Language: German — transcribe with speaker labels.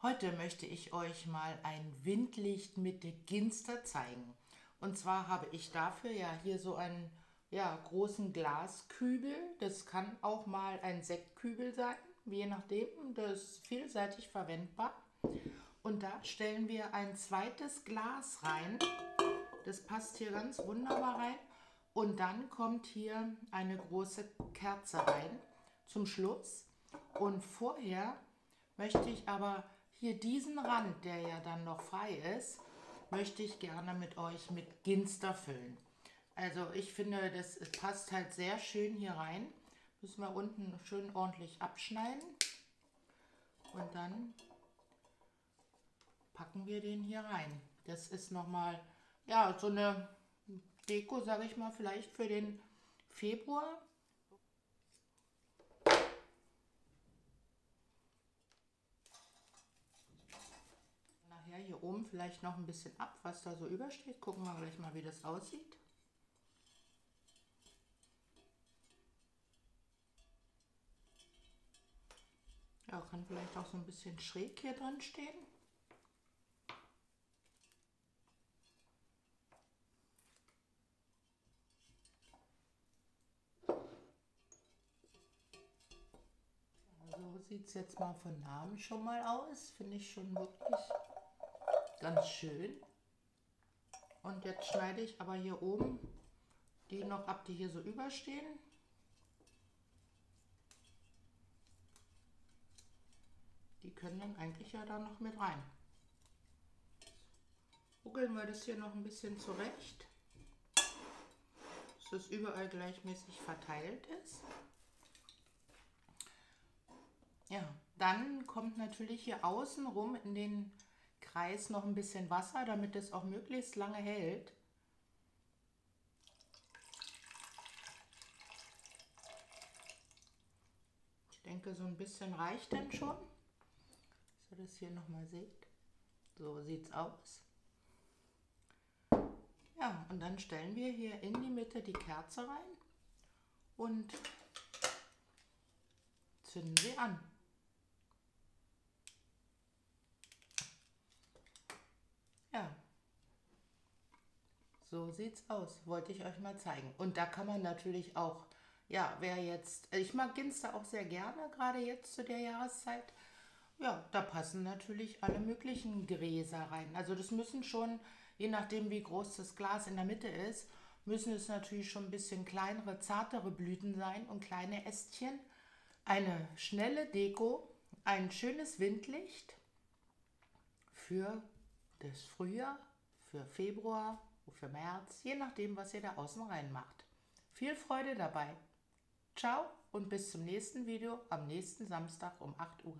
Speaker 1: Heute möchte ich euch mal ein Windlicht mit Ginster zeigen. Und zwar habe ich dafür ja hier so einen ja, großen Glaskübel. Das kann auch mal ein Sektkübel sein, je nachdem. Das ist vielseitig verwendbar. Und da stellen wir ein zweites Glas rein. Das passt hier ganz wunderbar rein. Und dann kommt hier eine große Kerze rein zum Schluss. Und vorher möchte ich aber hier diesen Rand, der ja dann noch frei ist, möchte ich gerne mit euch mit Ginster füllen. Also ich finde, das passt halt sehr schön hier rein. Müssen wir unten schön ordentlich abschneiden. Und dann packen wir den hier rein. Das ist nochmal, ja, so eine Deko, sage ich mal, vielleicht für den Februar. Hier oben vielleicht noch ein bisschen ab, was da so übersteht. Gucken wir gleich mal, wie das aussieht. Ja, kann vielleicht auch so ein bisschen schräg hier drin stehen. So sieht es jetzt mal von Namen schon mal aus. Finde ich schon wirklich ganz schön. Und jetzt schneide ich aber hier oben die noch ab, die hier so überstehen. Die können dann eigentlich ja da noch mit rein. Ruckeln wir das hier noch ein bisschen zurecht, dass es überall gleichmäßig verteilt ist. Ja, dann kommt natürlich hier außen rum in den Kreis noch ein bisschen Wasser, damit es auch möglichst lange hält. Ich denke, so ein bisschen reicht dann schon. Dass ihr das hier nochmal seht. So sieht es aus. Ja, und dann stellen wir hier in die Mitte die Kerze rein und zünden sie an. Ja, so sieht's aus. Wollte ich euch mal zeigen. Und da kann man natürlich auch, ja, wer jetzt, ich mag Ginster auch sehr gerne, gerade jetzt zu der Jahreszeit. Ja, da passen natürlich alle möglichen Gräser rein. Also das müssen schon, je nachdem wie groß das Glas in der Mitte ist, müssen es natürlich schon ein bisschen kleinere, zartere Blüten sein und kleine Ästchen. Eine schnelle Deko, ein schönes Windlicht für das Frühjahr, für Februar, für März, je nachdem, was ihr da außen rein macht. Viel Freude dabei. Ciao und bis zum nächsten Video am nächsten Samstag um 8 Uhr.